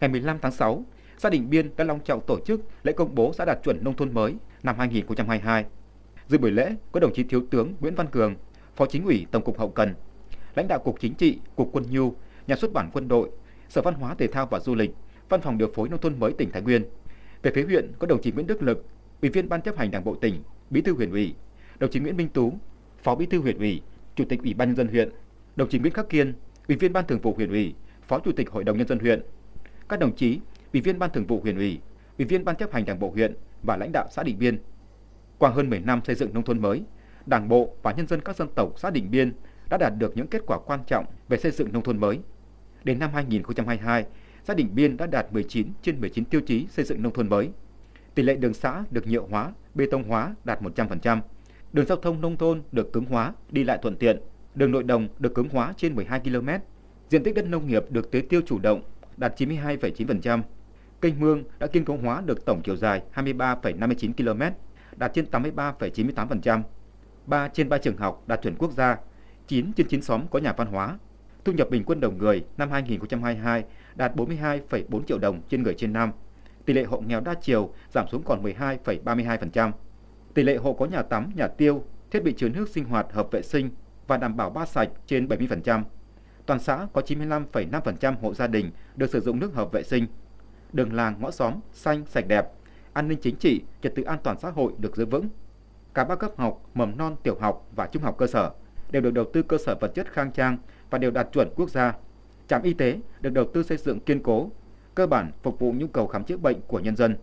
Ngày 15 tháng 6, xã đình Biên đã long trọng tổ chức lễ công bố xã đạt chuẩn nông thôn mới năm 2022. Dự buổi lễ có đồng chí Thiếu tướng Nguyễn Văn Cường, Phó Chính ủy Tổng cục Hậu cần, lãnh đạo Cục Chính trị, Cục Quân nhu, Nhà xuất bản Quân đội, Sở Văn hóa Thể thao và Du lịch, Văn phòng điều phối nông thôn mới tỉnh Thái Nguyên. Về phía huyện có đồng chí Nguyễn Đức Lực, Ủy viên Ban chấp hành Đảng bộ tỉnh, Bí thư huyện ủy, đồng chí Nguyễn Minh Tú, Phó Bí thư huyện ủy, Chủ tịch Ủy ban nhân dân huyện, đồng chí Nguyễn Khắc Kiên, Ủy viên Ban Thường vụ huyện ủy, Phó Chủ tịch Hội đồng nhân dân huyện, các đồng chí Ủy viên Ban Thường vụ huyện ủy, Ủy viên Ban chấp hành Đảng bộ huyện và lãnh đạo xã Định Biên. Qua hơn 10 năm xây dựng nông thôn mới, Đảng bộ và nhân dân các dân tộc xã Định Biên đã đạt được những kết quả quan trọng về xây dựng nông thôn mới. Đến năm 2022, xã Định Biên đã đạt 19 trên 19 tiêu chí xây dựng nông thôn mới. Tỷ lệ đường xã được nhựa hóa, bê tông hóa đạt 100%. Đường giao thông nông thôn được cứng hóa, đi lại thuận tiện. Đường nội đồng được cứng hóa trên 12 km. Diện tích đất nông nghiệp được tưới tiêu chủ động đạt 92,9%. Kênh mương đã kiên cố hóa được tổng chiều dài 23,59 km, đạt trên 83,98%. 3 trên 3 trường học đạt chuẩn quốc gia, 9 trên 9 xóm có nhà văn hóa. Thu nhập bình quân đầu người năm 2022 đạt 42,4 triệu đồng trên người trên năm. Tỷ lệ hộ nghèo đa chiều giảm xuống còn 12,32%. Tỷ lệ hộ có nhà tắm, nhà tiêu, thiết bị chứa nước sinh hoạt hợp vệ sinh và đảm bảo ba sạch trên 70%. Toàn xã có 95,5% hộ gia đình được sử dụng nước hợp vệ sinh. Đường làng ngõ xóm xanh sạch đẹp, an ninh chính trị, trật tự an toàn xã hội được giữ vững. Cả ba cấp học, mầm non, tiểu học và trung học cơ sở đều được đầu tư cơ sở vật chất khang trang và đều đạt chuẩn quốc gia. Trạm y tế được đầu tư xây dựng kiên cố, cơ bản phục vụ nhu cầu khám chữa bệnh của nhân dân.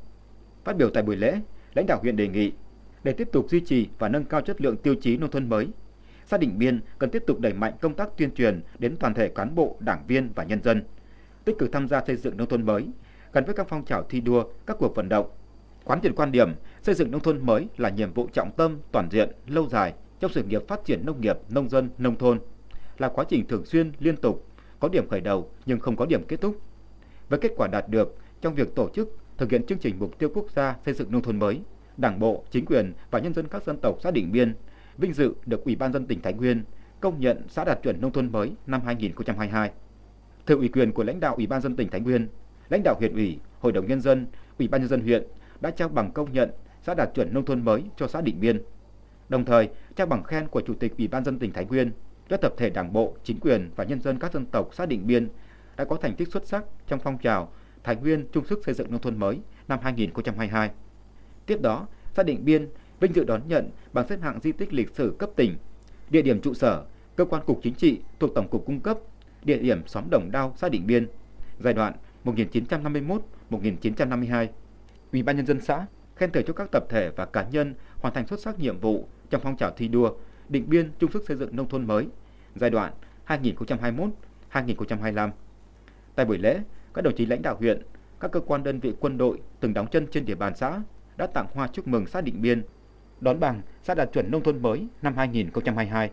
Phát biểu tại buổi lễ, lãnh đạo huyện đề nghị để tiếp tục duy trì và nâng cao chất lượng tiêu chí nông thôn mới, xã Định Biên cần tiếp tục đẩy mạnh công tác tuyên truyền đến toàn thể cán bộ, đảng viên và nhân dân, tích cực tham gia xây dựng nông thôn mới, gắn với các phong trào thi đua, các cuộc vận động. Quán triệt quan điểm xây dựng nông thôn mới là nhiệm vụ trọng tâm, toàn diện, lâu dài trong sự nghiệp phát triển nông nghiệp, nông dân, nông thôn, là quá trình thường xuyên, liên tục, có điểm khởi đầu nhưng không có điểm kết thúc. Với kết quả đạt được trong việc tổ chức thực hiện chương trình mục tiêu quốc gia xây dựng nông thôn mới, Đảng bộ, chính quyền và nhân dân các dân tộc xã Định Biên vinh dự được Ủy ban dân tỉnh Thái Nguyên công nhận xã đạt chuẩn nông thôn mới năm 2022. Thưa ủy quyền của lãnh đạo Ủy ban dân tỉnh Thái Nguyên, lãnh đạo huyện ủy, Hội đồng nhân dân, Ủy ban nhân dân huyện đã trao bằng công nhận xã đạt chuẩn nông thôn mới cho xã Định Biên. Đồng thời, trao bằng khen của Chủ tịch Ủy ban dân tỉnh Thái Nguyên cho tập thể Đảng bộ, chính quyền và nhân dân các dân tộc xã Định Biên đã có thành tích xuất sắc trong phong trào Thái Nguyên chung sức xây dựng nông thôn mới năm 2022. Tiếp đó, xã Định Biên vinh dự đón nhận bằng xếp hạng di tích lịch sử cấp tỉnh, địa điểm trụ sở, cơ quan cục chính trị thuộc Tổng cục cung cấp, địa điểm xóm Đồng Đao, xã Định Biên, giai đoạn 1951-1952. Ủy ban nhân dân xã khen thưởng cho các tập thể và cá nhân hoàn thành xuất sắc nhiệm vụ trong phong trào thi đua Định Biên chung sức xây dựng nông thôn mới giai đoạn 2021-2025. Tại buổi lễ, các đồng chí lãnh đạo huyện, các cơ quan đơn vị quân đội từng đóng chân trên địa bàn xã đã tặng hoa chúc mừng xã Định Biên đón bằng xã đạt chuẩn nông thôn mới năm 2022.